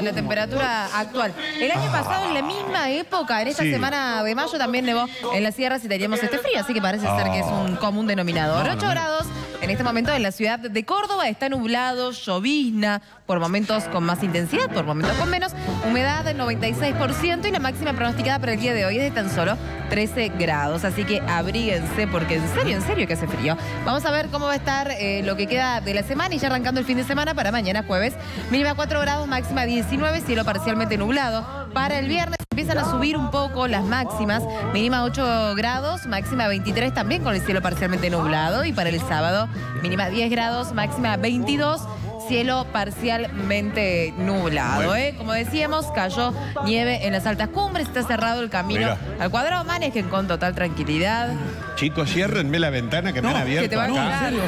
La temperatura actual. El año pasado, en la misma época, en esta Sí. semana de mayo, también nevó en las sierras y teníamos este frío, así que parece ser que es un común denominador. No, 8 no, no. grados en este momento en la ciudad de Córdoba, está nublado, llovizna, por momentos con más intensidad, por momentos con menos, humedad del 96% y la máxima pronosticada para el día de hoy es de tan solo 13 grados. Así que abríguense porque en serio, en serio que hace frío. Vamos a ver cómo va a estar eh, lo que queda de la semana y ya arrancando el fin de semana para mañana jueves. Mínima 4 grados, máxima 19, cielo parcialmente nublado. Para el viernes empiezan a subir un poco las máximas, mínima 8 grados, máxima 23 también con el cielo parcialmente nublado. Y para el sábado, mínima 10 grados, máxima 22 cielo parcialmente nublado. Bueno. ¿eh? Como decíamos, cayó nieve en las altas cumbres, está cerrado el camino Mirá. al cuadrado Manesquen con total tranquilidad. Chicos, ciérrenme la ventana que me han que abierto te va a acá. cagar. ¿En serio?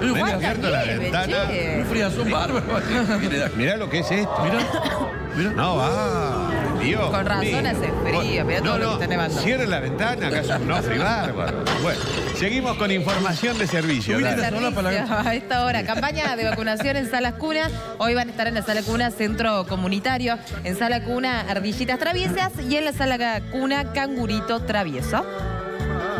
Me han ¿Cuánta abierto la ventana. Un friazón bárbaro. Mira, Mirá lo que es esto. mira. Mira. No, va. Dios. Con razón mío. hace frío, mirá todo no, lo que no, está nevando. Cierren la ventana, acá es un no bárbaro. Bueno, seguimos con información de servicio. A esta hora, campaña de vacunación en Sala Cuna. Hoy van a estar en la Sala Cuna Centro Comunitario, en Sala Cuna Ardillitas Traviesas y en la Sala Cuna Cangurito Travieso.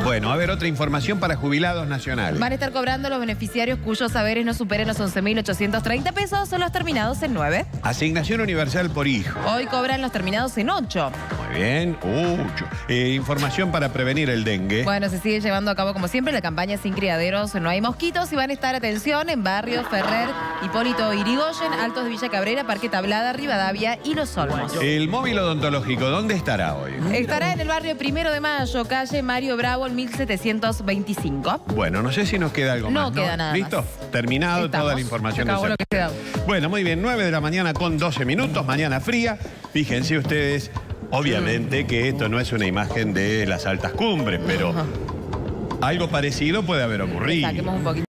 Bueno, a ver, otra información para jubilados nacionales. Van a estar cobrando los beneficiarios cuyos saberes no superen los 11.830 pesos, son los terminados en 9. Asignación universal por hijo. Hoy cobran los terminados en 8. Muy bien. Mucho. Eh, información para prevenir el dengue. Bueno, se sigue llevando a cabo como siempre la campaña Sin Criaderos No Hay Mosquitos y van a estar, atención, en Barrio Ferrer, Hipólito Irigoyen, Altos de Villa Cabrera, Parque Tablada, Rivadavia y Los Olmos. El móvil odontológico, ¿dónde estará hoy? Estará en el barrio Primero de Mayo, calle Mario Bravo, el 1725. Bueno, no sé si nos queda algo No más. queda nada ¿Listo? más. Terminado Estamos. toda la información Se acabó lo que queda. Bueno, muy bien, 9 de la mañana con 12 minutos, mañana fría. Fíjense ustedes, obviamente que esto no es una imagen de las altas cumbres, pero algo parecido puede haber ocurrido. Saquemos un poquito.